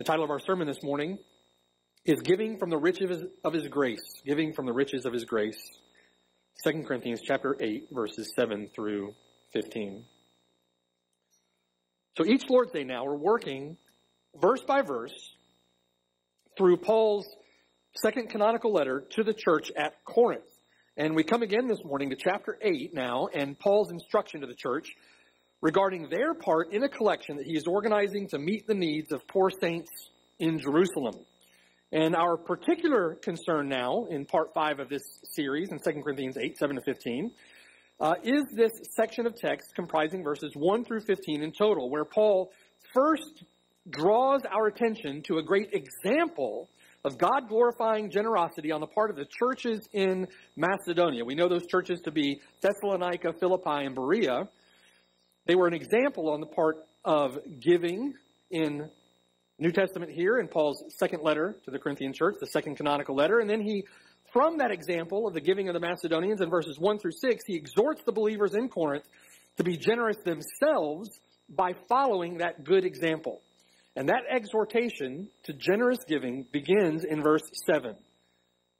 The title of our sermon this morning is Giving from the Riches of His, Grace. Giving from the Riches of His Grace. 2 Corinthians chapter 8, verses 7 through 15. So each Lord's Day now, we're working verse by verse through Paul's second canonical letter to the church at Corinth. And we come again this morning to chapter 8 now and Paul's instruction to the church regarding their part in a collection that he is organizing to meet the needs of poor saints in Jerusalem. And our particular concern now in part 5 of this series in 2 Corinthians 8, 7 to 15 uh, is this section of text comprising verses 1 through 15 in total, where Paul first draws our attention to a great example of God glorifying generosity on the part of the churches in Macedonia. We know those churches to be Thessalonica, Philippi, and Berea. They were an example on the part of giving in New Testament here in Paul's second letter to the Corinthian church, the second canonical letter. And then he, from that example of the giving of the Macedonians in verses 1 through 6, he exhorts the believers in Corinth to be generous themselves by following that good example. And that exhortation to generous giving begins in verse 7,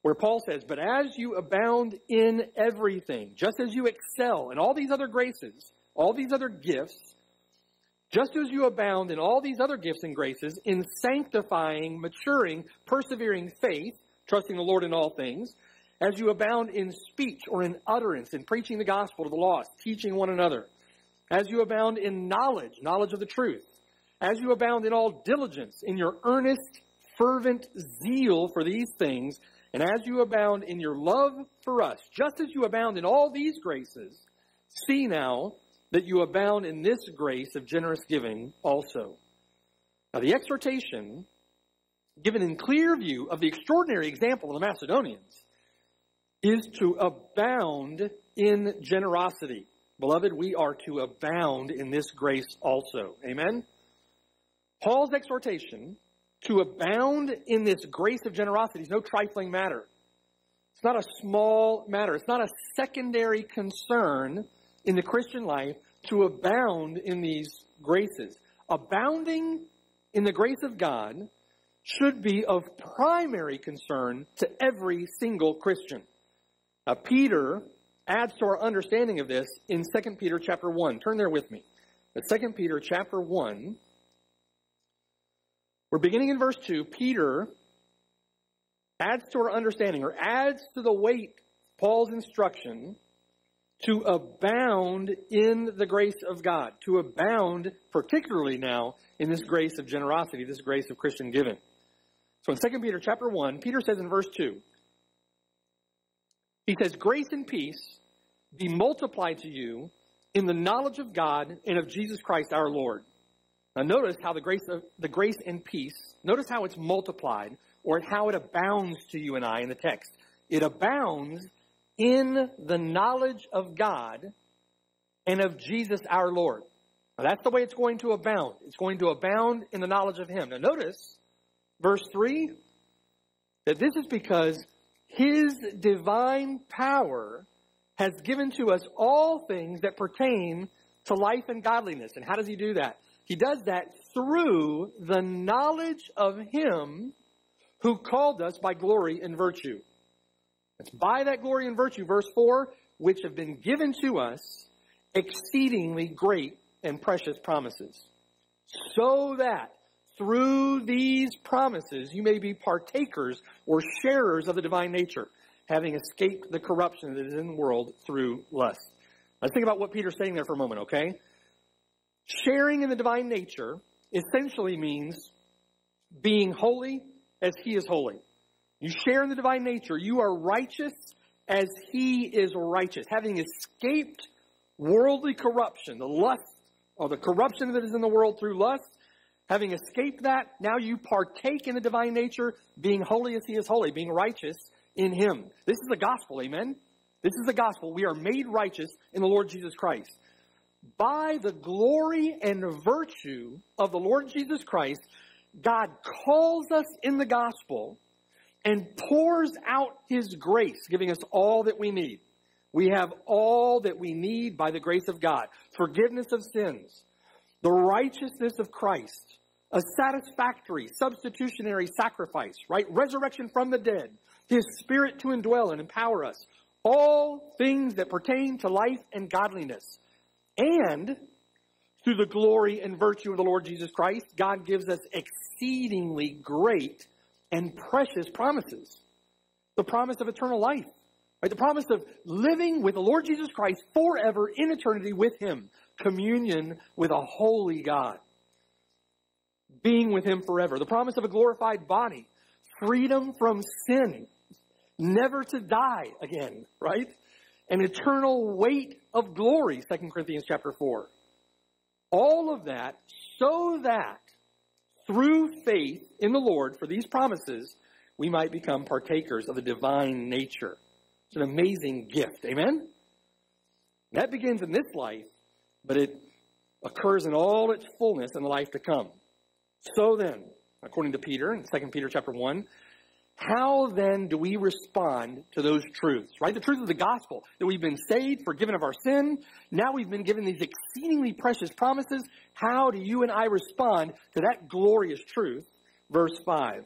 where Paul says, But as you abound in everything, just as you excel in all these other graces, all these other gifts, just as you abound in all these other gifts and graces, in sanctifying, maturing, persevering faith, trusting the Lord in all things, as you abound in speech or in utterance, in preaching the gospel to the lost, teaching one another, as you abound in knowledge, knowledge of the truth, as you abound in all diligence, in your earnest, fervent zeal for these things, and as you abound in your love for us, just as you abound in all these graces, see now that you abound in this grace of generous giving also. Now, the exhortation, given in clear view of the extraordinary example of the Macedonians, is to abound in generosity. Beloved, we are to abound in this grace also. Amen? Paul's exhortation to abound in this grace of generosity is no trifling matter. It's not a small matter. It's not a secondary concern in the Christian life to abound in these graces. Abounding in the grace of God should be of primary concern to every single Christian. Now, Peter adds to our understanding of this in 2 Peter chapter 1. Turn there with me. At 2 Peter chapter 1, we're beginning in verse 2. Peter adds to our understanding or adds to the weight Paul's instruction to abound in the grace of God, to abound particularly now in this grace of generosity, this grace of Christian giving. So in 2 Peter chapter 1, Peter says in verse 2, he says, Grace and peace be multiplied to you in the knowledge of God and of Jesus Christ our Lord. Now notice how the grace of the grace and peace, notice how it's multiplied or how it abounds to you and I in the text. It abounds in the knowledge of God and of Jesus our Lord. Now, that's the way it's going to abound. It's going to abound in the knowledge of Him. Now, notice verse 3 that this is because His divine power has given to us all things that pertain to life and godliness. And how does He do that? He does that through the knowledge of Him who called us by glory and virtue. It's by that glory and virtue, verse 4, which have been given to us exceedingly great and precious promises. So that through these promises you may be partakers or sharers of the divine nature, having escaped the corruption that is in the world through lust. Let's think about what Peter's saying there for a moment, okay? Sharing in the divine nature essentially means being holy as he is holy. You share in the divine nature. You are righteous as he is righteous, having escaped worldly corruption, the lust or the corruption that is in the world through lust. Having escaped that, now you partake in the divine nature, being holy as he is holy, being righteous in him. This is the gospel, amen? This is the gospel. We are made righteous in the Lord Jesus Christ. By the glory and virtue of the Lord Jesus Christ, God calls us in the gospel and pours out His grace, giving us all that we need. We have all that we need by the grace of God. Forgiveness of sins, the righteousness of Christ, a satisfactory, substitutionary sacrifice, right? Resurrection from the dead, His Spirit to indwell and empower us. All things that pertain to life and godliness. And through the glory and virtue of the Lord Jesus Christ, God gives us exceedingly great and precious promises. The promise of eternal life, right? The promise of living with the Lord Jesus Christ forever in eternity with Him, communion with a holy God, being with Him forever. The promise of a glorified body, freedom from sin, never to die again, right? An eternal weight of glory, 2 Corinthians chapter 4. All of that so that through faith in the Lord for these promises, we might become partakers of the divine nature. It's an amazing gift. Amen? That begins in this life, but it occurs in all its fullness in the life to come. So then, according to Peter in 2 Peter chapter 1, how then do we respond to those truths, right? The truth of the gospel, that we've been saved, forgiven of our sin. Now we've been given these exceedingly precious promises. How do you and I respond to that glorious truth? Verse 5.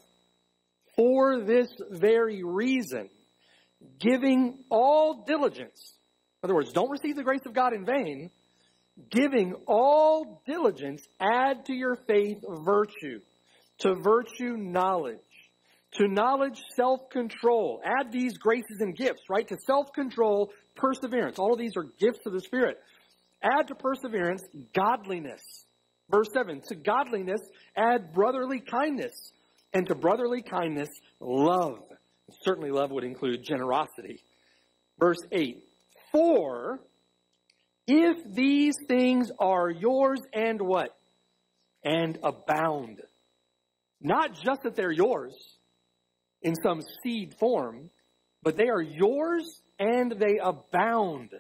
For this very reason, giving all diligence, in other words, don't receive the grace of God in vain, giving all diligence, add to your faith virtue, to virtue knowledge to knowledge, self-control. Add these graces and gifts, right? To self-control, perseverance. All of these are gifts of the Spirit. Add to perseverance, godliness. Verse 7, to godliness, add brotherly kindness. And to brotherly kindness, love. Certainly love would include generosity. Verse 8, for if these things are yours and what? And abound. Not just that they're yours, in some seed form, but they are yours and they abound.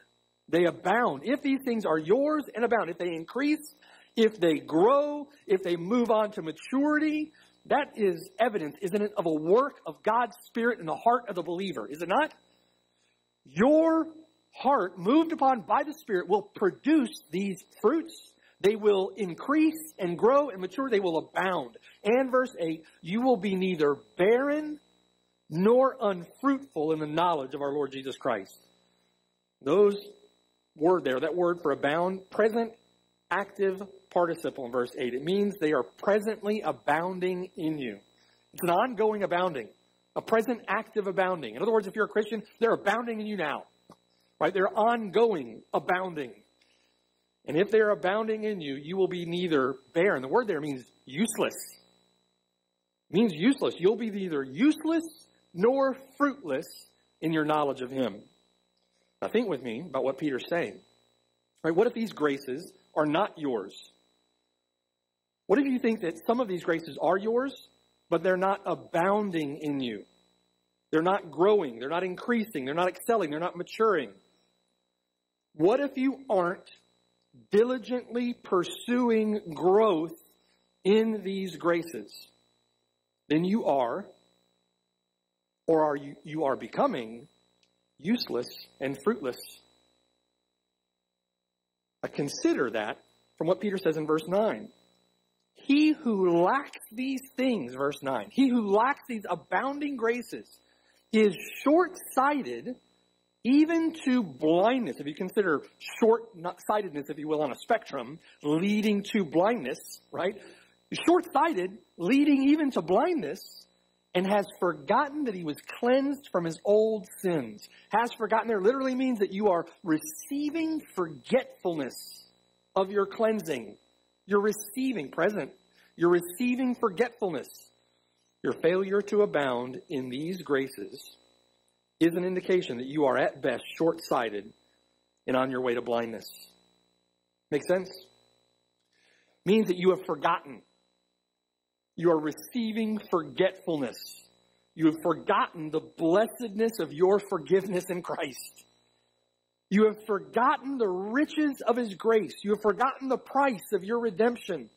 They abound. If these things are yours and abound, if they increase, if they grow, if they move on to maturity, that is evidence, isn't it, of a work of God's Spirit in the heart of the believer, is it not? Your heart, moved upon by the Spirit, will produce these fruits. They will increase and grow and mature. They will abound. And verse 8, you will be neither barren nor unfruitful in the knowledge of our Lord Jesus Christ. Those word there, that word for abound, present active participle in verse 8. It means they are presently abounding in you. It's an ongoing abounding, a present active abounding. In other words, if you're a Christian, they're abounding in you now. Right? They're ongoing abounding. And if they're abounding in you, you will be neither barren. The word there means useless. It means useless. You'll be neither useless nor fruitless in your knowledge of him. Now think with me about what Peter's saying. Right? What if these graces are not yours? What if you think that some of these graces are yours, but they're not abounding in you? They're not growing, they're not increasing, they're not excelling, they're not maturing. What if you aren't diligently pursuing growth in these graces? Then you are or are you, you are becoming useless and fruitless. I consider that from what Peter says in verse 9. He who lacks these things, verse 9, he who lacks these abounding graces is short sighted even to blindness. If you consider short sightedness, if you will, on a spectrum, leading to blindness, right? Short sighted, leading even to blindness, and has forgotten that he was cleansed from his old sins. Has forgotten there literally means that you are receiving forgetfulness of your cleansing. You're receiving, present, you're receiving forgetfulness. Your failure to abound in these graces is an indication that you are at best short sighted and on your way to blindness. Make sense? Means that you have forgotten you are receiving forgetfulness. You have forgotten the blessedness of your forgiveness in Christ. You have forgotten the riches of His grace. You have forgotten the price of your redemption.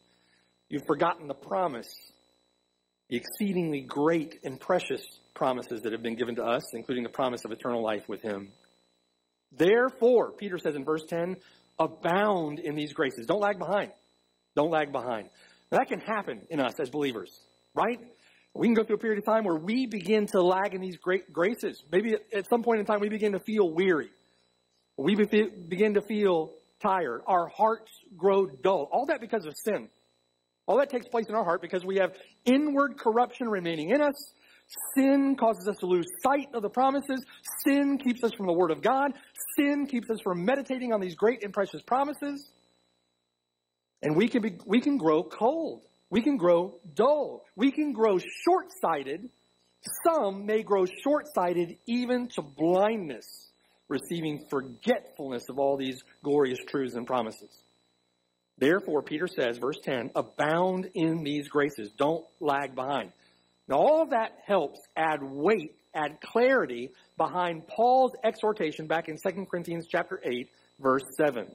You've forgotten the promise, the exceedingly great and precious promises that have been given to us, including the promise of eternal life with Him. Therefore, Peter says in verse 10, abound in these graces. Don't lag behind. Don't lag behind. That can happen in us as believers, right? We can go through a period of time where we begin to lag in these great graces. Maybe at some point in time we begin to feel weary. We begin to feel tired. Our hearts grow dull. All that because of sin. All that takes place in our heart because we have inward corruption remaining in us. Sin causes us to lose sight of the promises. Sin keeps us from the Word of God. Sin keeps us from meditating on these great and precious promises. And we can, be, we can grow cold. We can grow dull. We can grow short sighted. Some may grow short sighted even to blindness, receiving forgetfulness of all these glorious truths and promises. Therefore, Peter says, verse 10, abound in these graces. Don't lag behind. Now, all of that helps add weight, add clarity behind Paul's exhortation back in 2 Corinthians chapter 8, verse 7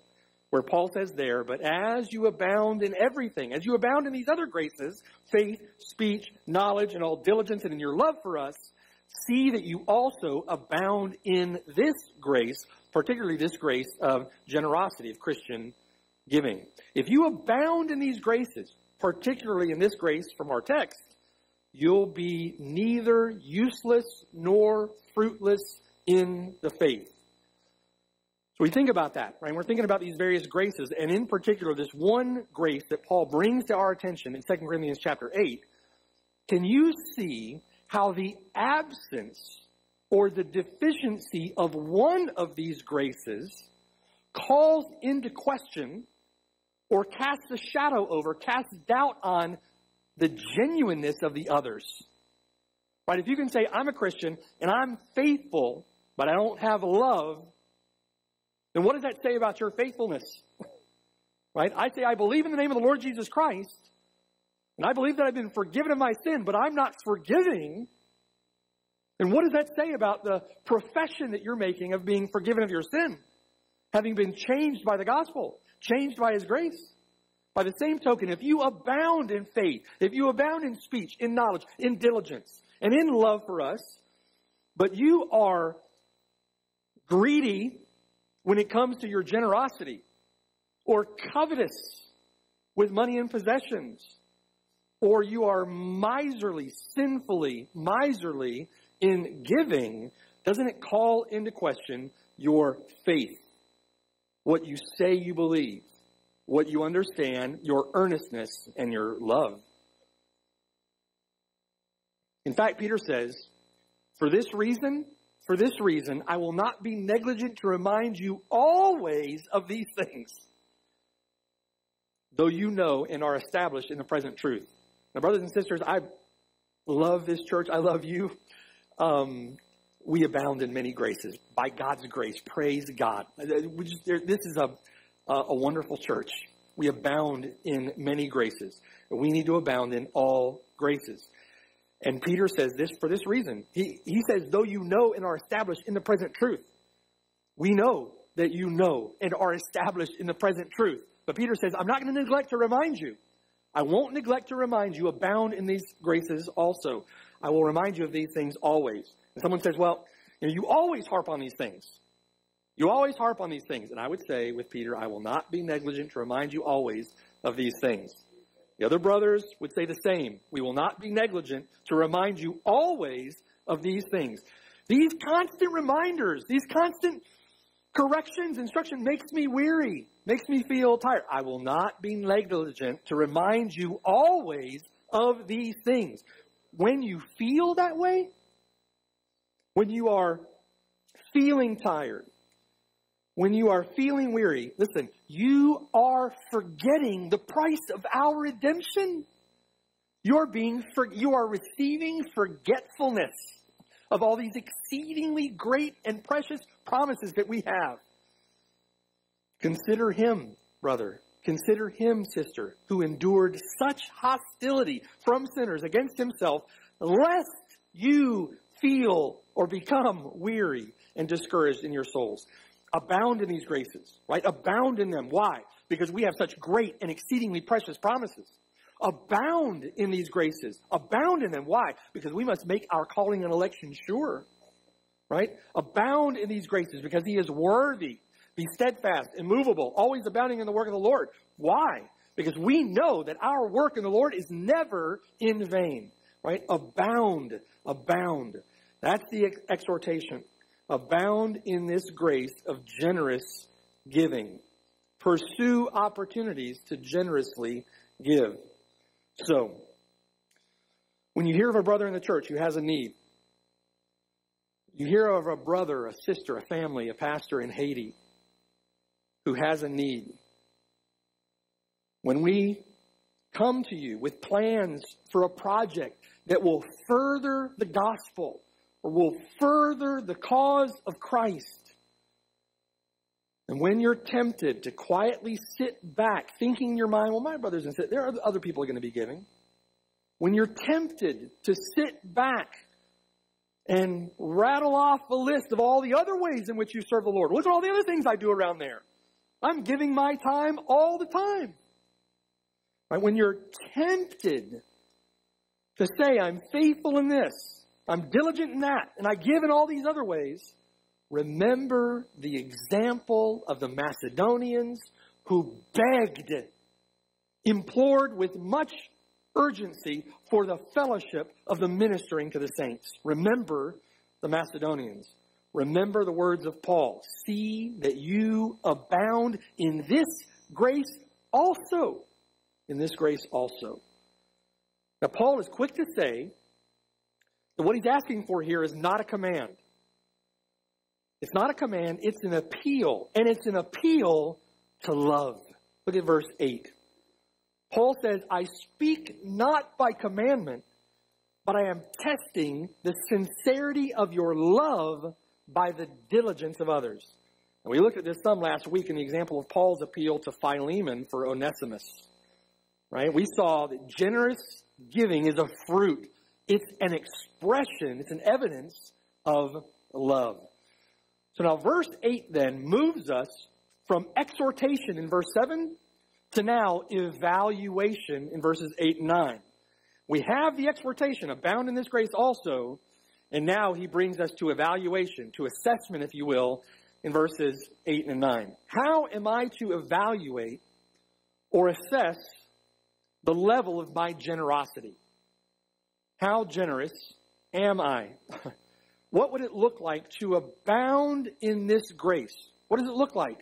where Paul says there, but as you abound in everything, as you abound in these other graces, faith, speech, knowledge, and all diligence, and in your love for us, see that you also abound in this grace, particularly this grace of generosity, of Christian giving. If you abound in these graces, particularly in this grace from our text, you'll be neither useless nor fruitless in the faith. We think about that, right? We're thinking about these various graces, and in particular, this one grace that Paul brings to our attention in 2 Corinthians chapter 8. Can you see how the absence or the deficiency of one of these graces calls into question or casts a shadow over, casts doubt on the genuineness of the others? Right? If you can say, I'm a Christian and I'm faithful, but I don't have love, then what does that say about your faithfulness? Right? I say I believe in the name of the Lord Jesus Christ, and I believe that I've been forgiven of my sin, but I'm not forgiving. And what does that say about the profession that you're making of being forgiven of your sin? Having been changed by the gospel, changed by his grace. By the same token, if you abound in faith, if you abound in speech, in knowledge, in diligence, and in love for us, but you are greedy when it comes to your generosity or covetous with money and possessions, or you are miserly, sinfully miserly in giving, doesn't it call into question your faith? What you say you believe, what you understand, your earnestness, and your love. In fact, Peter says, for this reason, for this reason, I will not be negligent to remind you always of these things, though you know and are established in the present truth. Now, brothers and sisters, I love this church. I love you. Um, we abound in many graces by God's grace. Praise God. Just, this is a, a wonderful church. We abound in many graces. We need to abound in all graces. And Peter says this for this reason. He, he says, though you know and are established in the present truth, we know that you know and are established in the present truth. But Peter says, I'm not going to neglect to remind you. I won't neglect to remind you, abound in these graces also. I will remind you of these things always. And someone says, well, you, know, you always harp on these things. You always harp on these things. And I would say with Peter, I will not be negligent to remind you always of these things. The other brothers would say the same. We will not be negligent to remind you always of these things. These constant reminders, these constant corrections, instruction makes me weary, makes me feel tired. I will not be negligent to remind you always of these things. When you feel that way, when you are feeling tired, when you are feeling weary, listen, you are forgetting the price of our redemption. You're being, for, you are receiving forgetfulness of all these exceedingly great and precious promises that we have. Consider him, brother. Consider him, sister, who endured such hostility from sinners against himself, lest you feel or become weary and discouraged in your souls abound in these graces, right? Abound in them. Why? Because we have such great and exceedingly precious promises. Abound in these graces. Abound in them. Why? Because we must make our calling and election sure, right? Abound in these graces because he is worthy. Be steadfast, immovable, always abounding in the work of the Lord. Why? because we know that our work in the Lord is never in vain, right? Abound, abound. That's the ex- exhortation. Abound in this grace of generous giving. Pursue opportunities to generously give. So, when you hear of a brother in the church who has a need, you hear of a brother, a sister, a family, a pastor in Haiti who has a need. When we come to you with plans for a project that will further the gospel or will further the cause of Christ, and when you're tempted to quietly sit back, thinking in your mind, well, my brothers and sisters, there are other people are going to be giving. When you're tempted to sit back and rattle off a list of all the other ways in which you serve the Lord. Look at all the other things I do around there. I'm giving my time all the time. Right? When you're tempted to say, I'm faithful in this, I'm diligent in that, and I give in all these other ways, remember the example of the Macedonians who begged, implored with much urgency for the fellowship of the ministering to the saints. Remember the Macedonians. Remember the words of Paul. See that you abound in this grace also. In this grace also. Now, Paul is quick to say what he's asking for here is not a command. It's not a command, it's an appeal. And it's an appeal to love. Look at verse 8. Paul says, I speak not by commandment, but I am testing the sincerity of your love by the diligence of others. And we looked at this some last week in the example of Paul's appeal to Philemon for Onesimus. Right? We saw that generous giving is a fruit. It's an expression, it's an evidence of love. So now verse 8 then moves us from exhortation in verse 7 to now evaluation in verses 8 and 9. We have the exhortation, abound in this grace also, and now he brings us to evaluation, to assessment, if you will, in verses 8 and 9. How am I to evaluate or assess the level of my generosity? How generous am I? what would it look like to abound in this grace? What does it look like?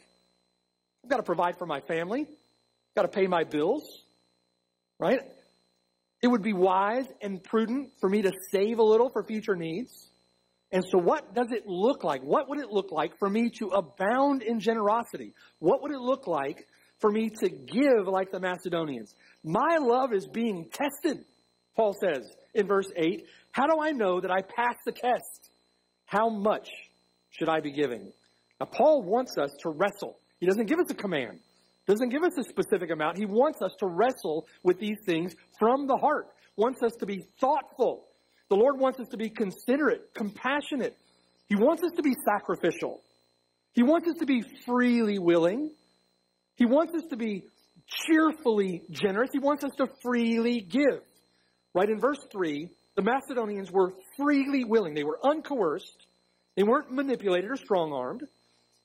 I've got to provide for my family. I've Got to pay my bills, right? It would be wise and prudent for me to save a little for future needs. And so what does it look like? What would it look like for me to abound in generosity? What would it look like for me to give like the Macedonians? My love is being tested, Paul says in verse 8. How do I know that I passed the test? How much should I be giving? Now, Paul wants us to wrestle. He doesn't give us a command doesn't give us a specific amount. He wants us to wrestle with these things from the heart, wants us to be thoughtful. The Lord wants us to be considerate, compassionate. He wants us to be sacrificial. He wants us to be freely willing. He wants us to be cheerfully generous. He wants us to freely give. Right in verse 3, the Macedonians were freely willing. They were uncoerced. They weren't manipulated or strong armed.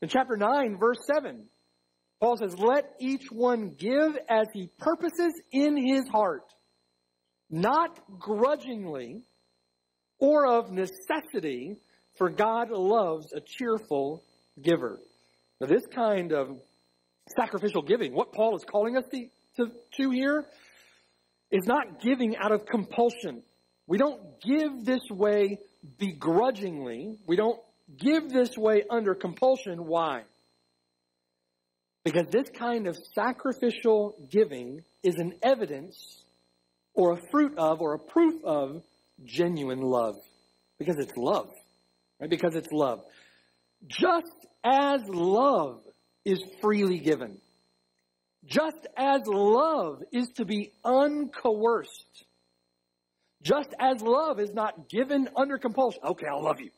In chapter 9, verse 7, Paul says, let each one give as he purposes in his heart, not grudgingly or of necessity, for God loves a cheerful giver. Now, this kind of sacrificial giving, what Paul is calling us to, to, to here, is not giving out of compulsion. We don't give this way begrudgingly. We don't give this way under compulsion. Why? Because this kind of sacrificial giving is an evidence or a fruit of or a proof of genuine love. Because it's love. Right? Because it's love. Just as love is freely given, just as love is to be uncoerced, just as love is not given under compulsion. Okay, I'll love you.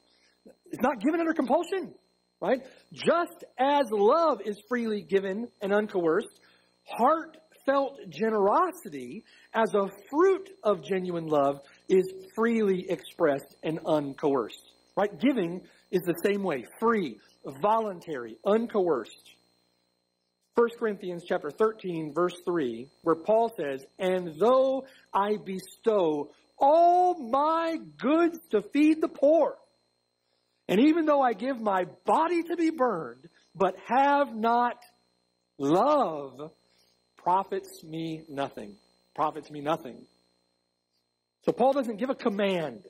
It's not given under compulsion right? Just as love is freely given and uncoerced, heartfelt generosity as a fruit of genuine love is freely expressed and uncoerced, right? Giving is the same way, free, voluntary, uncoerced. 1 Corinthians chapter 13 verse 3 where Paul says, "And though I bestow all my goods to feed the poor, and even though I give my body to be burned, but have not love, profits me nothing. Profits me nothing." So Paul doesn't give a command.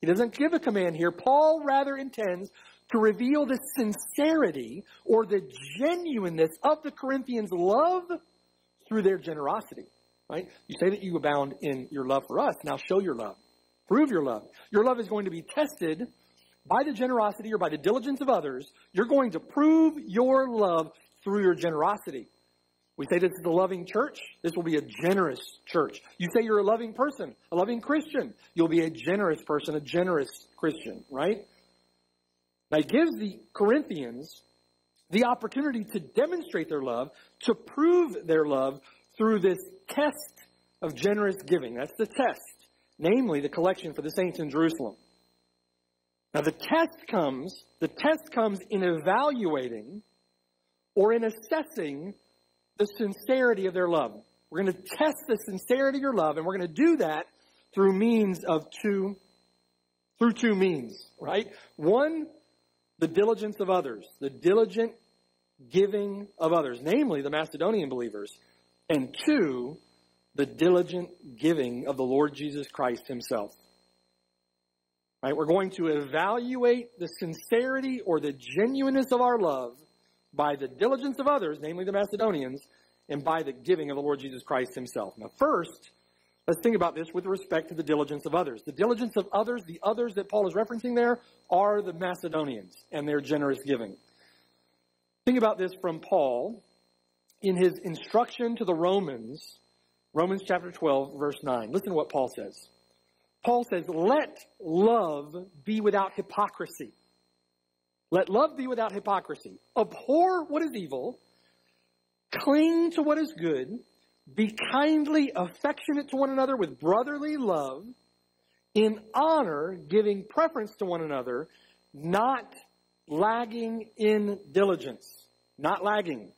He doesn't give a command here. Paul rather intends to reveal the sincerity or the genuineness of the Corinthians' love through their generosity. Right? You say that you abound in your love for us. Now show your love. Prove your love. Your love is going to be tested by the generosity or by the diligence of others. You're going to prove your love through your generosity. We say this is a loving church. This will be a generous church. You say you're a loving person, a loving Christian. You'll be a generous person, a generous Christian, right? Now, it gives the Corinthians the opportunity to demonstrate their love, to prove their love through this test of generous giving. That's the test, namely the collection for the saints in Jerusalem. Now, the test comes, the test comes in evaluating or in assessing the sincerity of their love. We're going to test the sincerity of your love, and we're going to do that through means of two, through two means, right? One, the diligence of others, the diligent giving of others, namely the Macedonian believers, and two, the diligent giving of the Lord Jesus Christ himself. Right? We're going to evaluate the sincerity or the genuineness of our love by the diligence of others, namely the Macedonians, and by the giving of the Lord Jesus Christ himself. Now, first, Let's think about this with respect to the diligence of others. The diligence of others, the others that Paul is referencing there, are the Macedonians and their generous giving. Think about this from Paul in his instruction to the Romans, Romans chapter 12, verse 9. Listen to what Paul says. Paul says, Let love be without hypocrisy. Let love be without hypocrisy. Abhor what is evil, cling to what is good be kindly affectionate to one another with brotherly love, in honor, giving preference to one another, not lagging in diligence. Not lagging.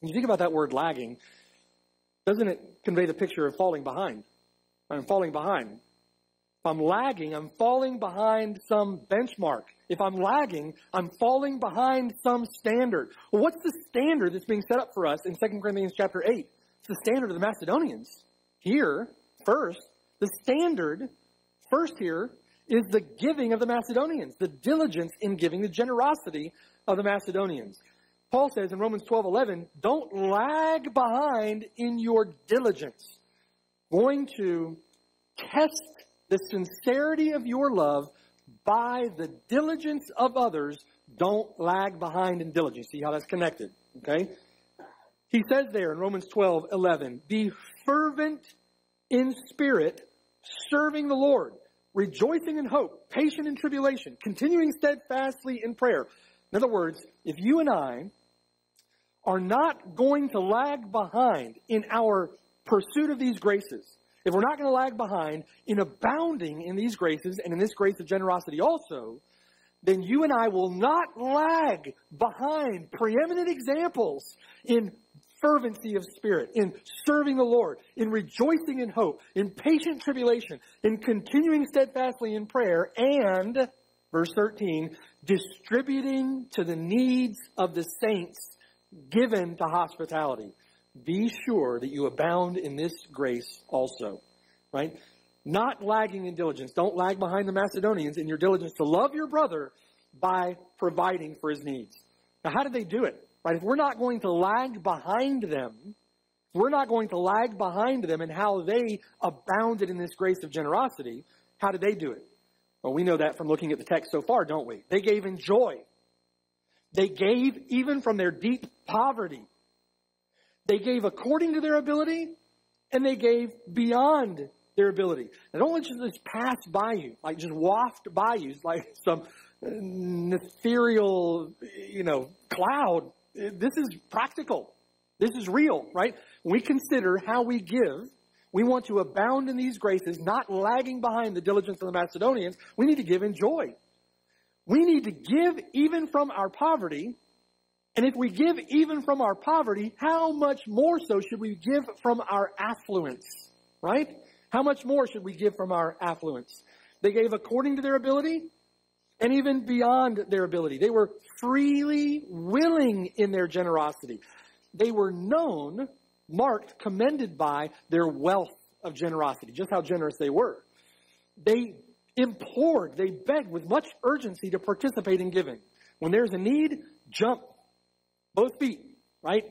When you think about that word lagging, doesn't it convey the picture of falling behind? I'm falling behind. If I'm lagging, I'm falling behind some benchmark. If I'm lagging, I'm falling behind some standard. Well, what's the standard that's being set up for us in 2 Corinthians chapter 8? It's the standard of the Macedonians. Here, first, the standard, first here, is the giving of the Macedonians, the diligence in giving, the generosity of the Macedonians. Paul says in Romans 12 11, don't lag behind in your diligence. Going to test the sincerity of your love by the diligence of others. Don't lag behind in diligence. See how that's connected. Okay? He says there in Romans 12, 11, be fervent in spirit, serving the Lord, rejoicing in hope, patient in tribulation, continuing steadfastly in prayer. In other words, if you and I are not going to lag behind in our pursuit of these graces, if we're not going to lag behind in abounding in these graces and in this grace of generosity also, then you and I will not lag behind preeminent examples in fervency of spirit, in serving the Lord, in rejoicing in hope, in patient tribulation, in continuing steadfastly in prayer, and, verse 13, distributing to the needs of the saints given to hospitality. Be sure that you abound in this grace also. Right? Not lagging in diligence. Don't lag behind the Macedonians in your diligence to love your brother by providing for his needs. Now, how did they do it? Right? If we're not going to lag behind them, we're not going to lag behind them in how they abounded in this grace of generosity, how did they do it? Well, we know that from looking at the text so far, don't we? They gave in joy. They gave even from their deep poverty. They gave according to their ability, and they gave beyond their ability. Now, don't let just pass by you, like just waft by you, like some uh, ethereal, you know, cloud this is practical. This is real, right? When we consider how we give, we want to abound in these graces, not lagging behind the diligence of the Macedonians. We need to give in joy. We need to give even from our poverty And if we give even from our poverty, how much more so should we give from our affluence? Right? How much more should we give from our affluence? They gave according to their ability and even beyond their ability. They were freely willing in their generosity. They were known, marked, commended by their wealth of generosity, just how generous they were. They implored, they begged with much urgency to participate in giving. When there's a need, jump both feet, right?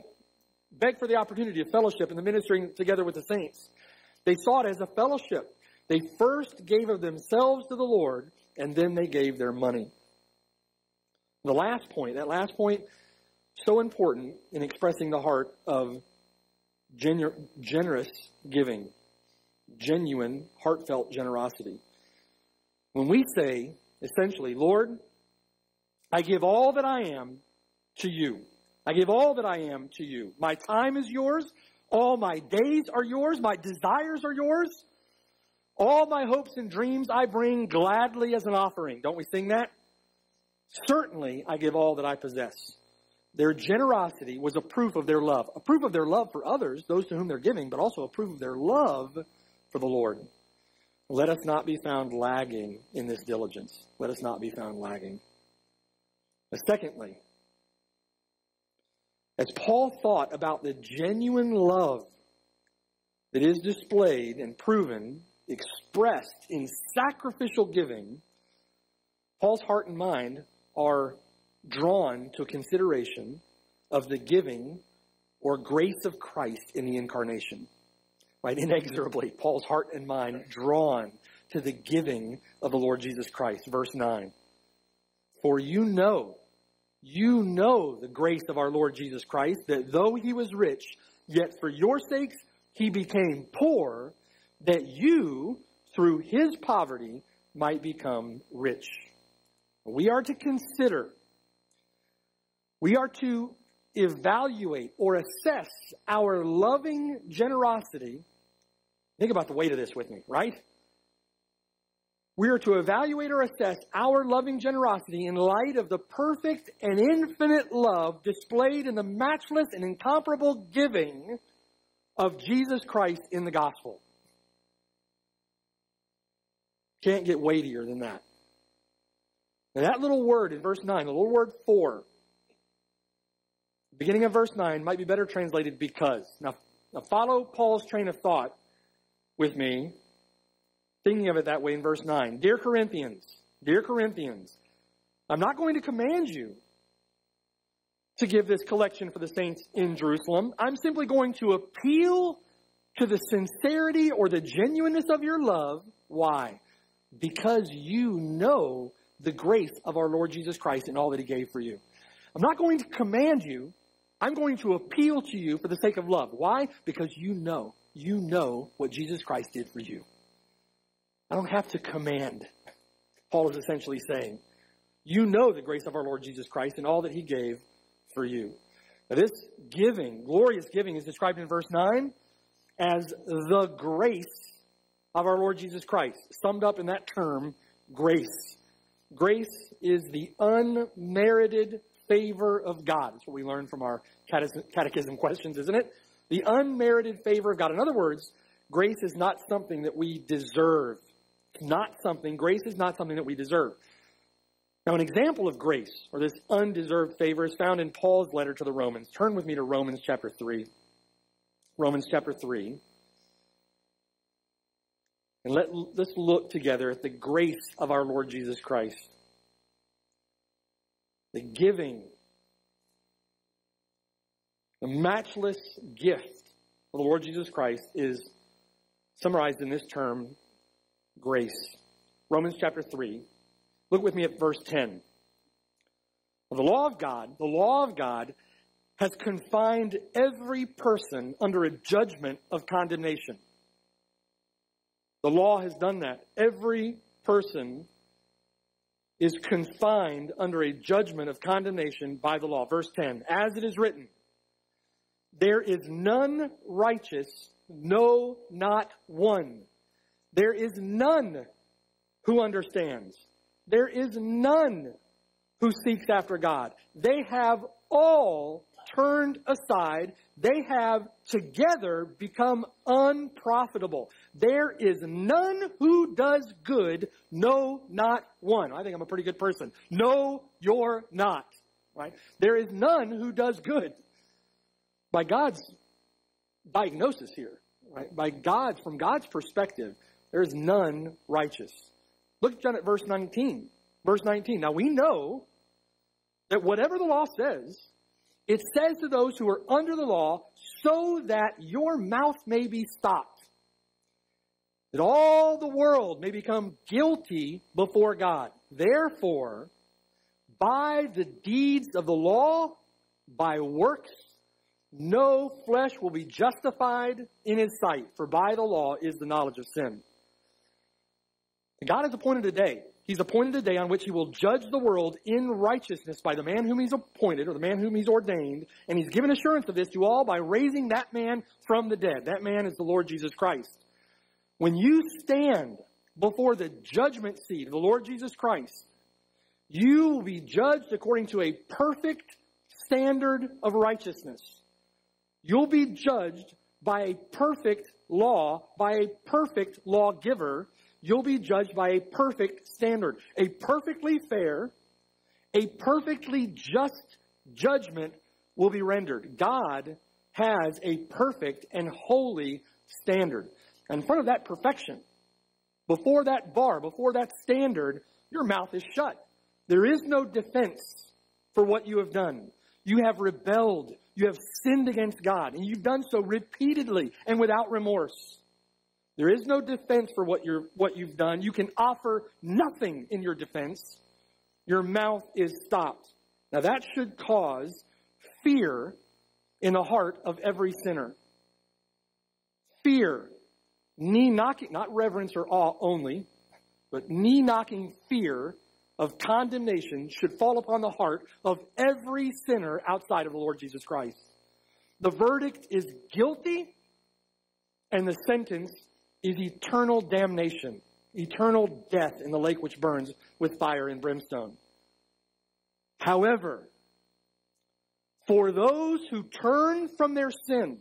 Beg for the opportunity of fellowship and the ministering together with the saints. They saw it as a fellowship. They first gave of themselves to the Lord, and then they gave their money. The last point, that last point, so important in expressing the heart of generous giving, genuine, heartfelt generosity. When we say, essentially, Lord, I give all that I am to you. I give all that I am to you. My time is yours. All my days are yours. My desires are yours. All my hopes and dreams I bring gladly as an offering. Don't we sing that? Certainly, I give all that I possess. Their generosity was a proof of their love, a proof of their love for others, those to whom they're giving, but also a proof of their love for the Lord. Let us not be found lagging in this diligence. Let us not be found lagging. But secondly, as Paul thought about the genuine love that is displayed and proven, expressed in sacrificial giving, Paul's heart and mind are drawn to a consideration of the giving or grace of Christ in the incarnation. Right? Inexorably, Paul's heart and mind drawn to the giving of the Lord Jesus Christ. Verse 9. For you know you know the grace of our Lord Jesus Christ, that though he was rich, yet for your sakes he became poor, that you, through his poverty, might become rich. We are to consider, we are to evaluate or assess our loving generosity. Think about the weight of this with me, right? We are to evaluate or assess our loving generosity in light of the perfect and infinite love displayed in the matchless and incomparable giving of Jesus Christ in the gospel. Can't get weightier than that. Now, that little word in verse 9, the little word for, beginning of verse 9, might be better translated because. Now, now follow Paul's train of thought with me thinking of it that way in verse 9. Dear Corinthians, dear Corinthians, I'm not going to command you to give this collection for the saints in Jerusalem. I'm simply going to appeal to the sincerity or the genuineness of your love. Why? Because you know the grace of our Lord Jesus Christ and all that he gave for you. I'm not going to command you. I'm going to appeal to you for the sake of love. Why? Because you know. You know what Jesus Christ did for you. I don't have to command. Paul is essentially saying, You know the grace of our Lord Jesus Christ and all that he gave for you. Now, this giving, glorious giving, is described in verse 9 as the grace of our Lord Jesus Christ, summed up in that term, grace. Grace is the unmerited favor of God. That's what we learn from our catechism questions, isn't it? The unmerited favor of God. In other words, grace is not something that we deserve It's not something, grace is not something that we deserve. Now, an example of grace, or this undeserved favor, is found in Paul's letter to the Romans. Turn with me to Romans chapter 3. Romans chapter 3. And let, let's look together at the grace of our Lord Jesus Christ. The giving, the matchless gift of the Lord Jesus Christ is summarized in this term grace. Romans chapter 3. Look with me at verse 10. The law of God, the law of God has confined every person under a judgment of condemnation. The law has done that. Every person is confined under a judgment of condemnation by the law. Verse 10 As it is written, there is none righteous, no, not one. There is none who understands. There is none who seeks after God. They have all turned aside. They have together become unprofitable. There is none who does good, no, not one. I think I'm a pretty good person. No, you're not. Right? There is none who does good. By God's diagnosis here, right? By God's, from God's perspective, there is none righteous. Look down at verse 19. Verse 19. Now we know that whatever the law says, it says to those who are under the law, so that your mouth may be stopped. That all the world may become guilty before God. Therefore, by the deeds of the law, by works, no flesh will be justified in his sight, for by the law is the knowledge of sin. God has appointed a day He's appointed a day on which he will judge the world in righteousness by the man whom he's appointed or the man whom he's ordained. And he's given assurance of this to all by raising that man from the dead. That man is the Lord Jesus Christ. When you stand before the judgment seat of the Lord Jesus Christ, you will be judged according to a perfect standard of righteousness. You'll be judged by a perfect law, by a perfect lawgiver, you'll be judged by a perfect standard. A perfectly fair, a perfectly just judgment will be rendered. God has a perfect and holy standard. And in front of that perfection, before that bar, before that standard, your mouth is shut. There is no defense for what you have done. You have rebelled. You have sinned against God, and you've done so repeatedly and without remorse. There is no defense for what, you're, what you've done. You can offer nothing in your defense. Your mouth is stopped. Now that should cause fear in the heart of every sinner. Fear. Knee knocking, not reverence or awe only, but knee knocking fear of condemnation should fall upon the heart of every sinner outside of the Lord Jesus Christ. The verdict is guilty, and the sentence is eternal damnation, eternal death in the lake which burns with fire and brimstone. However, for those who turn from their sin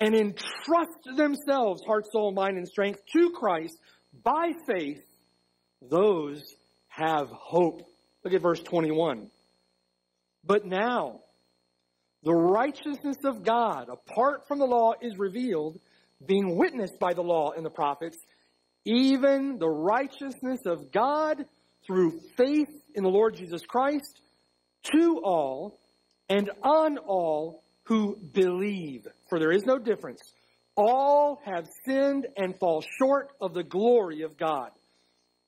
and entrust themselves, heart, soul, mind, and strength, to Christ by faith, those have hope. Look at verse 21. But now, the righteousness of God, apart from the law, is revealed being witnessed by the law and the prophets, even the righteousness of God through faith in the Lord Jesus Christ to all and on all who believe. For there is no difference. All have sinned and fall short of the glory of God.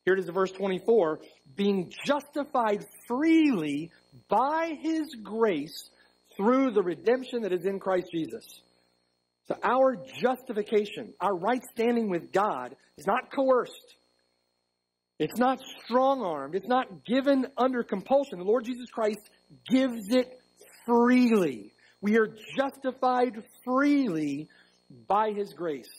Here it is in verse 24. Being justified freely by his grace through the redemption that is in Christ Jesus. So our justification, our right standing with God is not coerced. It's not strong armed. It's not given under compulsion. The Lord Jesus Christ gives it freely. We are justified freely by His grace.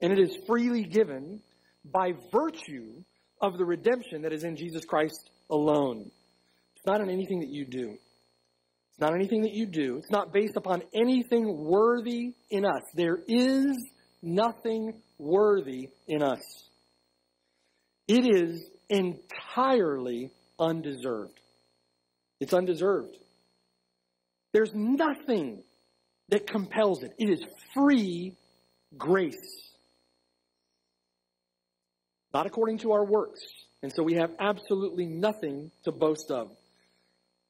And it is freely given by virtue of the redemption that is in Jesus Christ alone. It's not in anything that you do. It's not anything that you do. It's not based upon anything worthy in us. There is nothing worthy in us. It is entirely undeserved. It's undeserved. There's nothing that compels it. It is free grace. Not according to our works. And so we have absolutely nothing to boast of.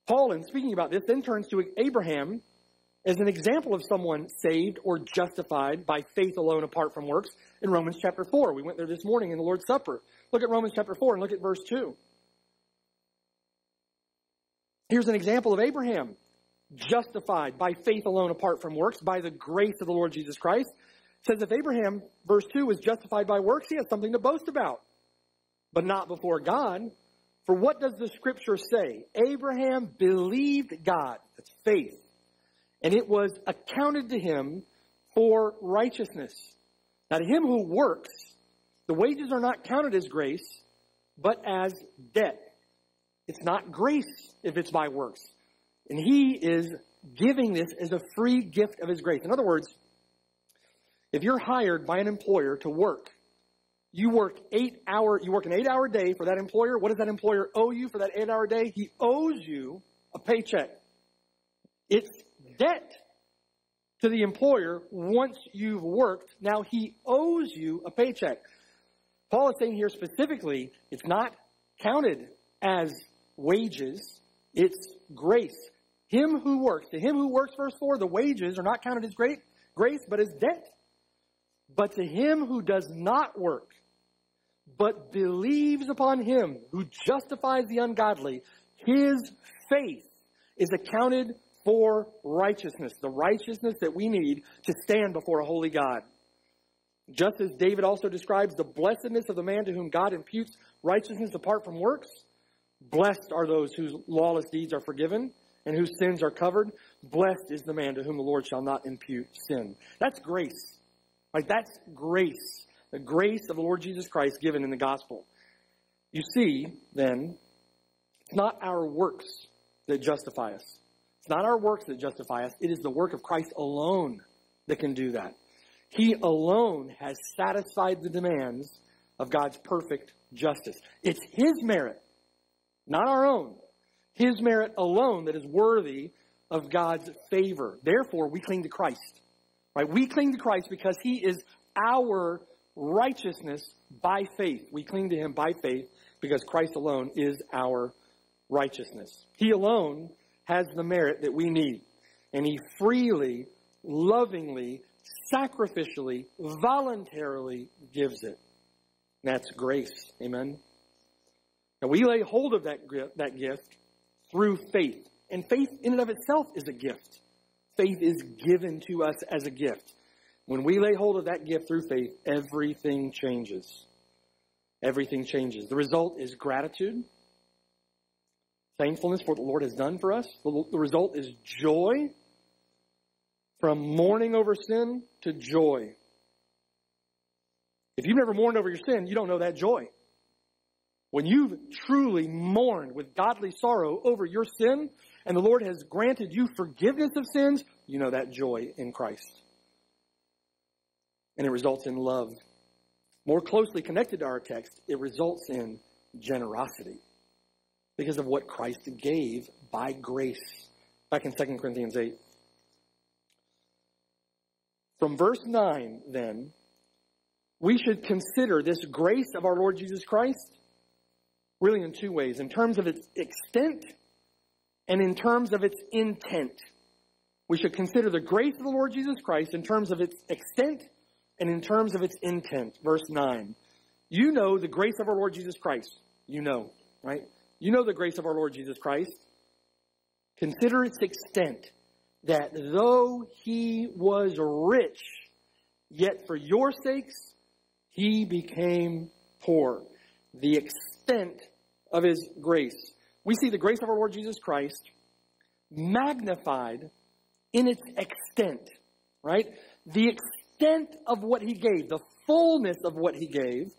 Paul, in speaking about this, then turns to Abraham as an example of someone saved or justified by faith alone apart from works in Romans chapter 4. We went there this morning in the Lord's Supper. Look at Romans chapter 4 and look at verse 2. Here's an example of Abraham justified by faith alone apart from works by the grace of the Lord Jesus Christ. It says if Abraham, verse 2, was justified by works, he has something to boast about, but not before God. For what does the scripture say? Abraham believed God. That's faith. And it was accounted to him for righteousness. Now to him who works, the wages are not counted as grace, but as debt. It's not grace if it's by works. And he is giving this as a free gift of his grace. In other words, if you're hired by an employer to work, you work eight hour, you work an eight hour day for that employer. What does that employer owe you for that eight hour day? He owes you a paycheck. It's debt to the employer once you've worked. Now he owes you a paycheck. Paul is saying here specifically, it's not counted as wages, it's grace. Him who works, to him who works, verse 4, the wages are not counted as great grace, but as debt. But to him who does not work, but believes upon him who justifies the ungodly, his faith is accounted for righteousness, the righteousness that we need to stand before a holy God. Just as David also describes the blessedness of the man to whom God imputes righteousness apart from works, blessed are those whose lawless deeds are forgiven and whose sins are covered. Blessed is the man to whom the Lord shall not impute sin. That's grace. Right? That's grace. The grace of the Lord Jesus Christ given in the gospel. You see, then, it's not our works that justify us. It's not our works that justify us. It is the work of Christ alone that can do that. He alone has satisfied the demands of God's perfect justice. It's His merit, not our own. His merit alone that is worthy of God's favor. Therefore, we cling to Christ. Right? We cling to Christ because He is our righteousness by faith. We cling to Him by faith because Christ alone is our righteousness. He alone has the merit that we need. And He freely, lovingly, sacrificially, voluntarily gives it. And that's grace. Amen. And we lay hold of that, that gift through faith. And faith in and of itself is a gift. Faith is given to us as a gift. When we lay hold of that gift through faith, everything changes. Everything changes. The result is gratitude, thankfulness for what the Lord has done for us. The result is joy, from mourning over sin to joy. If you've never mourned over your sin, you don't know that joy. When you've truly mourned with godly sorrow over your sin, and the Lord has granted you forgiveness of sins, you know that joy in Christ. And it results in love. More closely connected to our text, it results in generosity because of what Christ gave by grace. Back in 2 Corinthians 8. From verse 9, then, we should consider this grace of our Lord Jesus Christ really in two ways in terms of its extent and in terms of its intent. We should consider the grace of the Lord Jesus Christ in terms of its extent and in terms of its intent. Verse 9. You know the grace of our Lord Jesus Christ. You know, right? You know the grace of our Lord Jesus Christ. Consider its extent that though he was rich, yet for your sakes he became poor. The extent of his grace. We see the grace of our Lord Jesus Christ magnified in its extent, right? The extent of what he gave, the fullness of what he gave,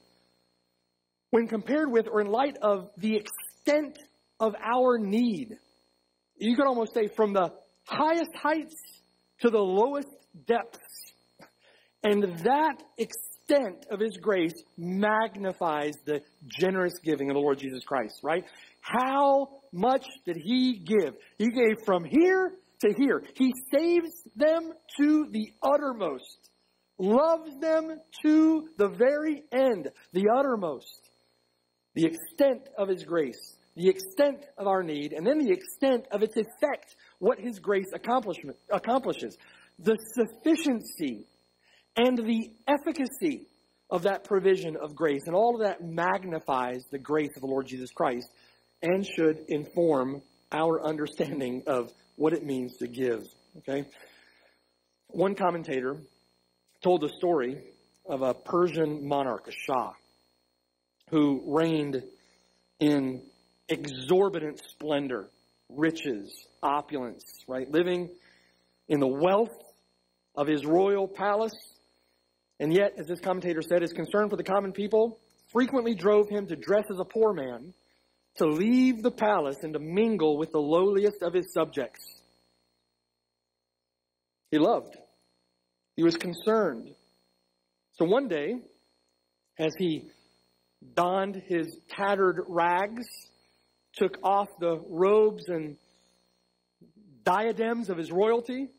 when compared with or in light of the extent of our need. You could almost say from the highest heights to the lowest depths. And that extent of His grace magnifies the generous giving of the Lord Jesus Christ, right? How much did He give? He gave from here to here. He saves them to the uttermost, loves them to the very end, the uttermost. The extent of His grace, the extent of our need, and then the extent of its effect what His grace accomplishes, the sufficiency and the efficacy of that provision of grace. And all of that magnifies the grace of the Lord Jesus Christ and should inform our understanding of what it means to give. Okay? One commentator told the story of a Persian monarch, a Shah, who reigned in exorbitant splendor riches, opulence, right? Living in the wealth of his royal palace. And yet, as this commentator said, his concern for the common people frequently drove him to dress as a poor man to leave the palace and to mingle with the lowliest of his subjects. He loved. He was concerned. So one day, as he donned his tattered rags, took off the robes and diadems of his royalty,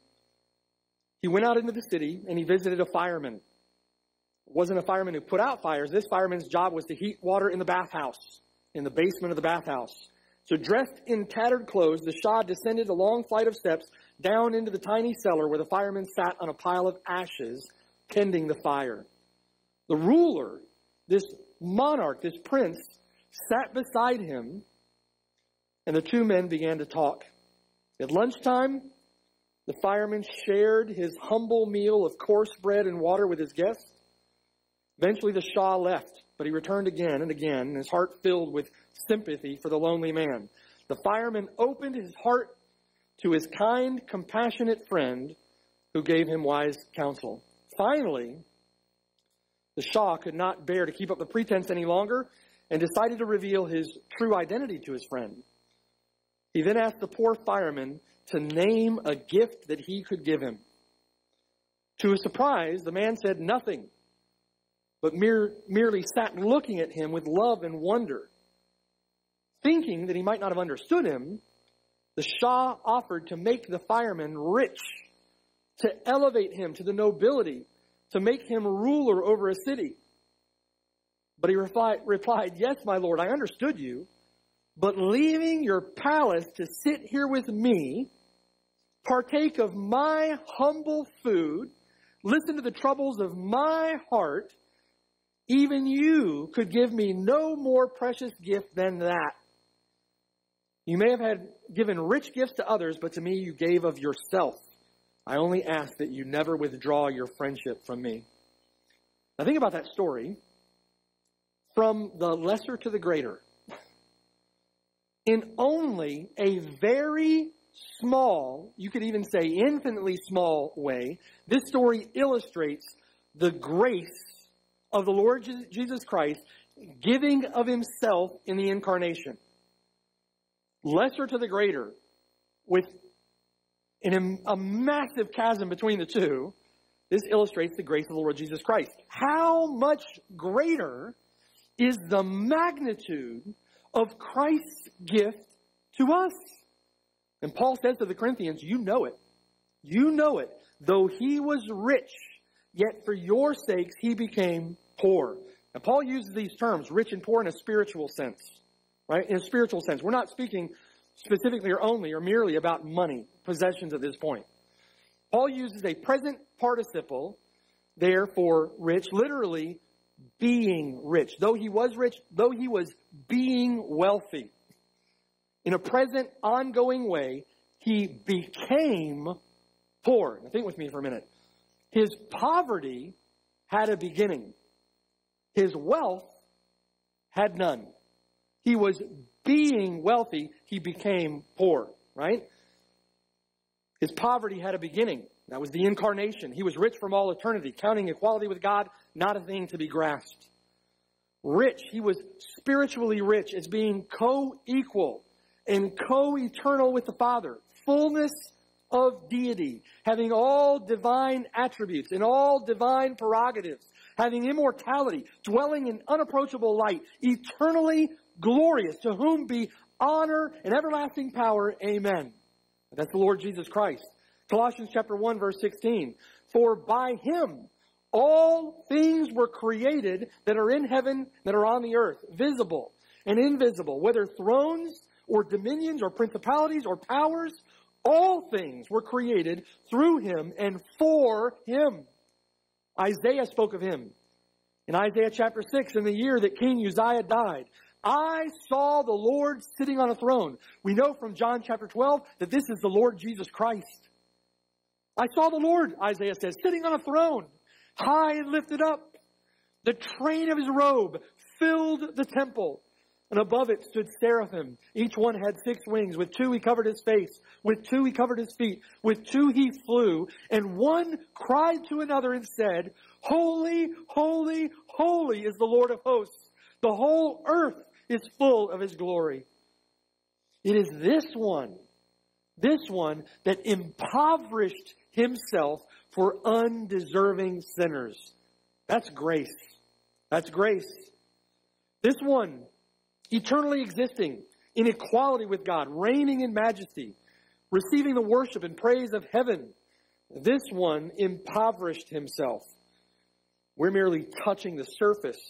he went out into the city and he visited a fireman. It wasn't a fireman who put out fires. This fireman's job was to heat water in the bathhouse, in the basement of the bathhouse. So dressed in tattered clothes, the Shah descended a long flight of steps down into the tiny cellar where the fireman sat on a pile of ashes, tending the fire. The ruler, this monarch, this prince, sat beside him, and the two men began to talk. At lunchtime, the fireman shared his humble meal of coarse bread and water with his guests. Eventually, the Shah left, but he returned again and again, his heart filled with sympathy for the lonely man. The fireman opened his heart to his kind, compassionate friend who gave him wise counsel. Finally, the Shah could not bear to keep up the pretense any longer and decided to reveal his true identity to his friend. He then asked the poor fireman to name a gift that he could give him. To his surprise, the man said nothing, but mere, merely sat looking at him with love and wonder. Thinking that he might not have understood him, the Shah offered to make the fireman rich, to elevate him to the nobility, to make him ruler over a city. But he replied, Yes, my lord, I understood you, but leaving your palace to sit here with me, partake of my humble food, listen to the troubles of my heart, even you could give me no more precious gift than that. You may have had given rich gifts to others, but to me you gave of yourself. I only ask that you never withdraw your friendship from me. Now think about that story from the lesser to the greater. In only a very small, you could even say infinitely small way, this story illustrates the grace of the Lord Jesus Christ giving of himself in the incarnation. Lesser to the greater, with in a, a massive chasm between the two, this illustrates the grace of the Lord Jesus Christ. How much greater is the magnitude of Christ's gift to us? And Paul says to the Corinthians, You know it. You know it. Though he was rich, yet for your sakes he became poor. Now, Paul uses these terms, rich and poor, in a spiritual sense, right? In a spiritual sense. We're not speaking specifically or only or merely about money, possessions at this point. Paul uses a present participle there for rich, literally being rich. Though he was rich, though he was being wealthy. In a present, ongoing way, he became poor. Now think with me for a minute. His poverty had a beginning. His wealth had none. He was being wealthy, he became poor, right? His poverty had a beginning. That was the incarnation. He was rich from all eternity, counting equality with God not a thing to be grasped. Rich, he was spiritually rich as being co-equal and co-eternal with the Father. Fullness of deity, having all divine attributes and all divine prerogatives, having immortality, dwelling in unapproachable light, eternally glorious, to whom be honor and everlasting power. Amen. That's the Lord Jesus Christ. Colossians chapter 1 verse 16. For by him all things were created that are in heaven, that are on the earth, visible and invisible, whether thrones or dominions or principalities or powers, all things were created through him and for him. Isaiah spoke of him. In Isaiah chapter 6, in the year that King Uzziah died, I saw the Lord sitting on a throne. We know from John chapter 12 that this is the Lord Jesus Christ. I saw the Lord, Isaiah says, sitting on a throne, high and lifted up. The train of his robe filled the temple. And above it stood seraphim. Each one had six wings. With two he covered his face. With two he covered his feet. With two he flew. And one cried to another and said, Holy, holy, holy is the Lord of hosts. The whole earth is full of his glory. It is this one, this one that impoverished himself for undeserving sinners. That's grace. That's grace. This one, eternally existing in equality with God, reigning in majesty, receiving the worship and praise of heaven. This one impoverished himself. We're merely touching the surface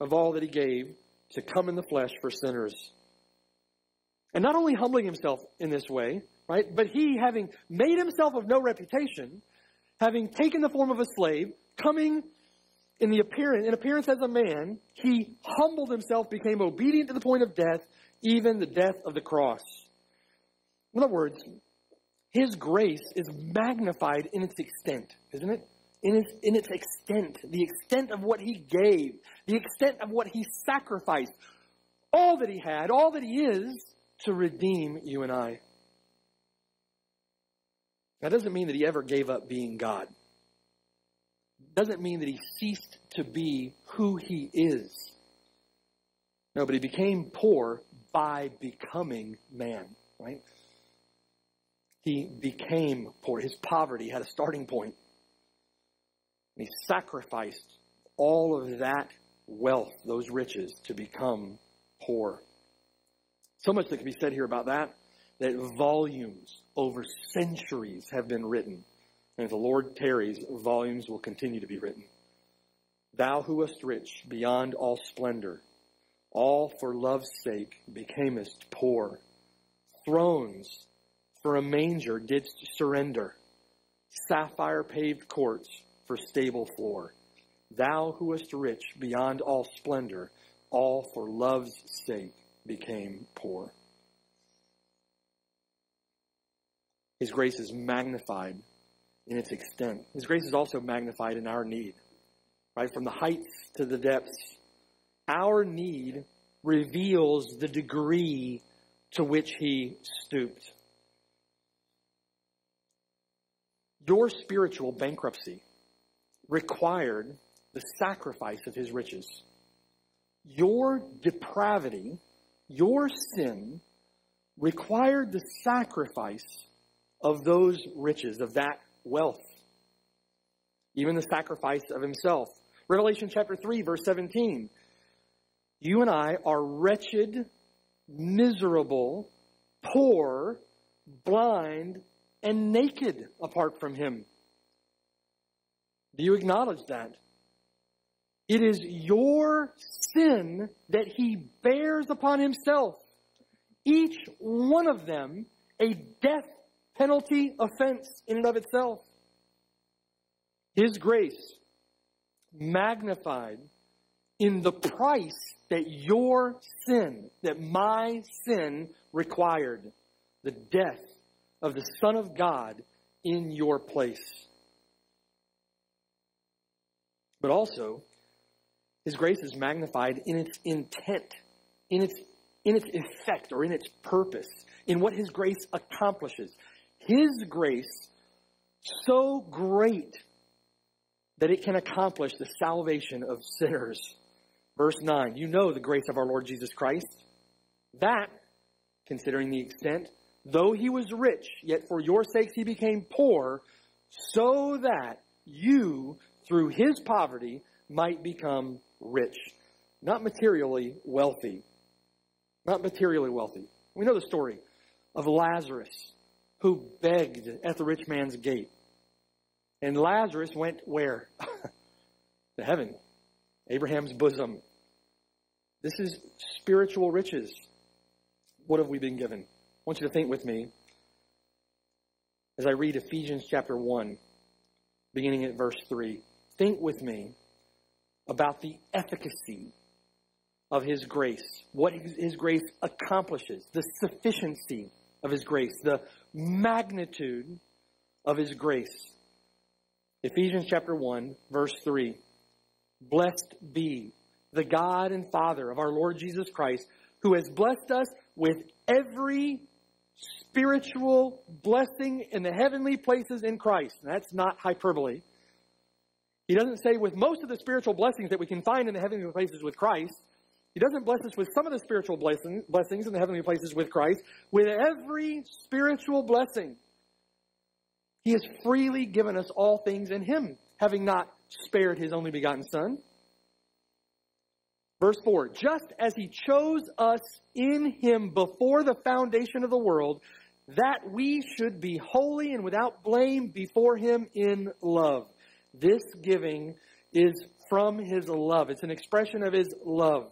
of all that he gave to come in the flesh for sinners. And not only humbling himself in this way, right, but he, having made himself of no reputation, having taken the form of a slave, coming in the appearance, in appearance as a man, he humbled himself, became obedient to the point of death, even the death of the cross. In other words, his grace is magnified in its extent, isn't it? In its, in its extent, the extent of what he gave, the extent of what he sacrificed, all that he had, all that he is, to redeem you and I. That doesn't mean that he ever gave up being God. Doesn't mean that he ceased to be who he is. No, but he became poor by becoming man, right? He became poor. His poverty had a starting point. And he sacrificed all of that wealth, those riches, to become poor. So much that can be said here about that, that volumes over centuries have been written. And if the Lord tarries, volumes will continue to be written. Thou who wast rich beyond all splendor, all for love's sake becamest poor. Thrones for a manger didst surrender, sapphire paved courts for stable floor. Thou who wast rich beyond all splendor, all for love's sake became poor. His grace is magnified in its extent. His grace is also magnified in our need. Right? From the heights to the depths, our need reveals the degree to which he stooped. Your spiritual bankruptcy required the sacrifice of his riches. Your depravity, your sin, required the sacrifice of those riches, of that wealth. Even the sacrifice of himself. Revelation chapter 3, verse 17. You and I are wretched, miserable, poor, blind, and naked apart from him. Do you acknowledge that? It is your sin that he bears upon himself. Each one of them a death penalty offense in and of itself. His grace magnified in the price that your sin, that my sin required, the death of the Son of God in your place. But also, His grace is magnified in its intent, in its, in its effect, or in its purpose, in what His grace accomplishes. His grace, so great that it can accomplish the salvation of sinners. Verse 9, you know the grace of our Lord Jesus Christ. That, considering the extent, though he was rich, yet for your sakes he became poor, so that you, through his poverty, might become rich. Not materially wealthy. Not materially wealthy. We know the story of Lazarus who begged at the rich man's gate. And Lazarus went where? to heaven, Abraham's bosom. This is spiritual riches. What have we been given? I want you to think with me as I read Ephesians chapter 1, beginning at verse 3. Think with me about the efficacy of His grace, what His grace accomplishes, the sufficiency of His grace, the magnitude of His grace. Ephesians chapter 1, verse 3. Blessed be the God and Father of our Lord Jesus Christ, who has blessed us with every spiritual blessing in the heavenly places in Christ. that's not hyperbole. He doesn't say with most of the spiritual blessings that we can find in the heavenly places with Christ. He doesn't bless us with some of the spiritual blessing, blessings in the heavenly places with Christ, with every spiritual blessing. He has freely given us all things in Him, having not spared His only begotten Son. Verse 4 Just as He chose us in Him before the foundation of the world, that we should be holy and without blame before Him in love. This giving is from His love, it's an expression of His love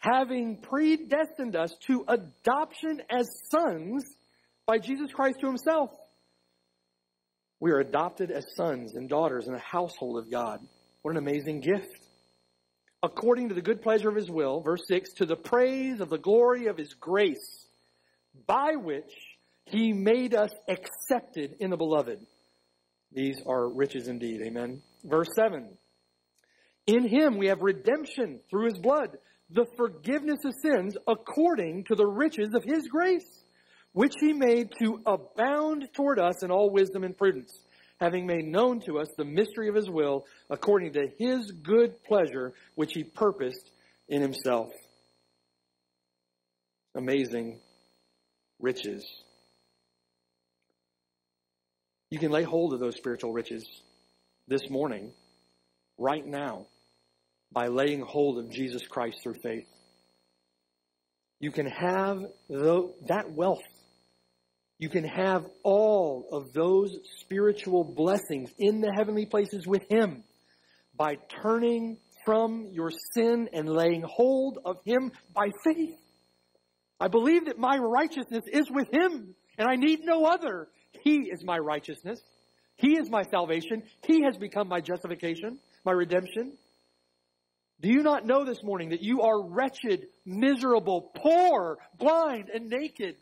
having predestined us to adoption as sons by Jesus Christ to himself. We are adopted as sons and daughters in the household of God. What an amazing gift. According to the good pleasure of his will, verse 6, to the praise of the glory of his grace, by which he made us accepted in the beloved. These are riches indeed. Amen. Verse 7. In him we have redemption through his blood the forgiveness of sins according to the riches of his grace, which he made to abound toward us in all wisdom and prudence, having made known to us the mystery of his will according to his good pleasure, which he purposed in himself. Amazing riches. You can lay hold of those spiritual riches this morning, right now by laying hold of Jesus Christ through faith. You can have the, that wealth. You can have all of those spiritual blessings in the heavenly places with Him by turning from your sin and laying hold of Him by faith. I believe that my righteousness is with Him and I need no other. He is my righteousness. He is my salvation. He has become my justification, my redemption. Do you not know this morning that you are wretched, miserable, poor, blind, and naked?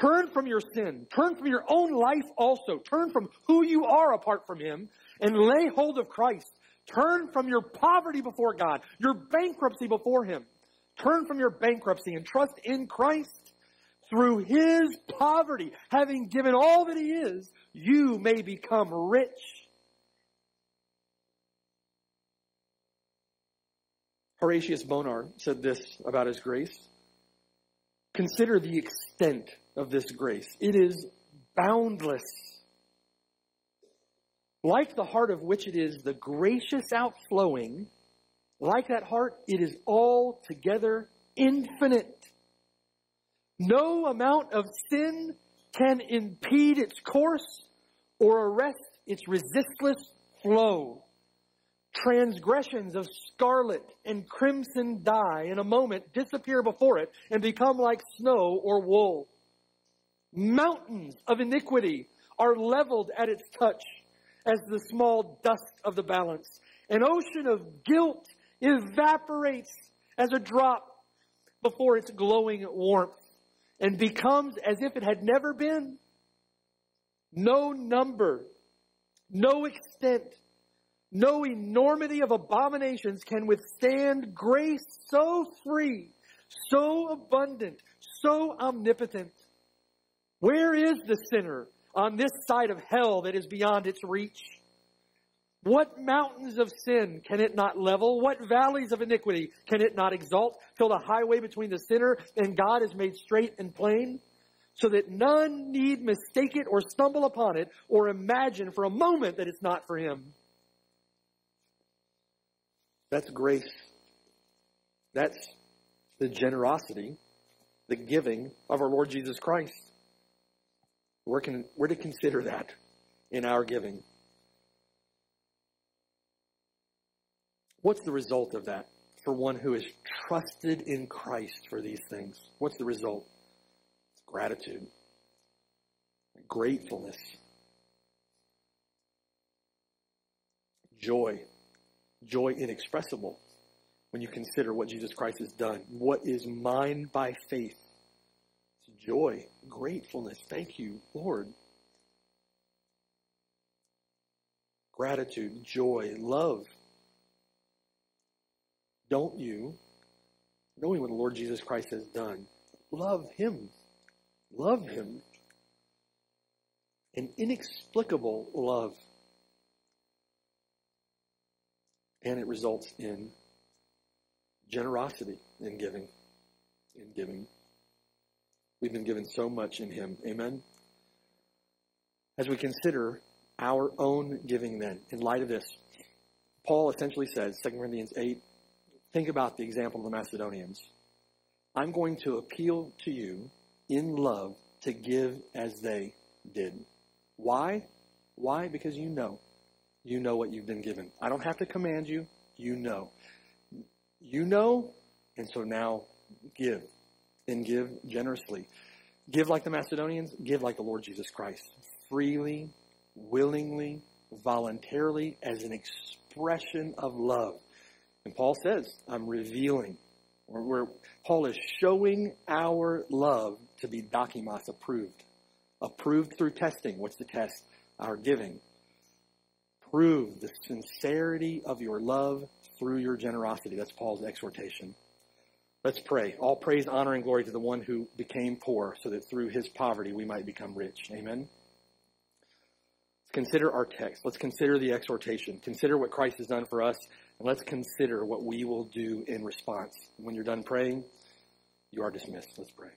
Turn from your sin. Turn from your own life also. Turn from who you are apart from Him and lay hold of Christ. Turn from your poverty before God, your bankruptcy before Him. Turn from your bankruptcy and trust in Christ. Through His poverty, having given all that He is, you may become rich Horatius Bonar said this about his grace. Consider the extent of this grace. It is boundless. Like the heart of which it is the gracious outflowing, like that heart, it is altogether infinite. No amount of sin can impede its course or arrest its resistless flow transgressions of scarlet and crimson dye in a moment disappear before it and become like snow or wool. Mountains of iniquity are leveled at its touch as the small dust of the balance. An ocean of guilt evaporates as a drop before its glowing warmth and becomes as if it had never been. No number, no extent, no enormity of abominations can withstand grace so free, so abundant, so omnipotent. Where is the sinner on this side of hell that is beyond its reach? What mountains of sin can it not level? What valleys of iniquity can it not exalt till the highway between the sinner and God is made straight and plain? So that none need mistake it or stumble upon it or imagine for a moment that it's not for him. That's grace. That's the generosity, the giving of our Lord Jesus Christ. We're, can, we're to consider that in our giving. What's the result of that for one who is trusted in Christ for these things? What's the result? Gratitude, gratefulness, joy joy inexpressible when you consider what Jesus Christ has done. What is mine by faith? It's joy, gratefulness. Thank you, Lord. Gratitude, joy, love. Don't you, knowing what the Lord Jesus Christ has done, love Him? Love Him. An inexplicable love and it results in generosity in giving. In giving. We've been given so much in Him. Amen? As we consider our own giving, then, in light of this, Paul essentially says, 2 Corinthians 8, think about the example of the Macedonians. I'm going to appeal to you in love to give as they did. Why? Why? Because you know. You know what you've been given. I don't have to command you. You know. You know, and so now give. And give generously. Give like the Macedonians, give like the Lord Jesus Christ. Freely, willingly, voluntarily, as an expression of love. And Paul says, I'm revealing. Where Paul is showing our love to be dokimos approved. Approved through testing. What's the test? Our giving. Prove the sincerity of your love through your generosity. That's Paul's exhortation. Let's pray. All praise, honor, and glory to the one who became poor so that through his poverty we might become rich. Amen. Let's consider our text. Let's consider the exhortation. Consider what Christ has done for us, let's consider what we will do in response. When you're done praying, you are dismissed. Let's pray.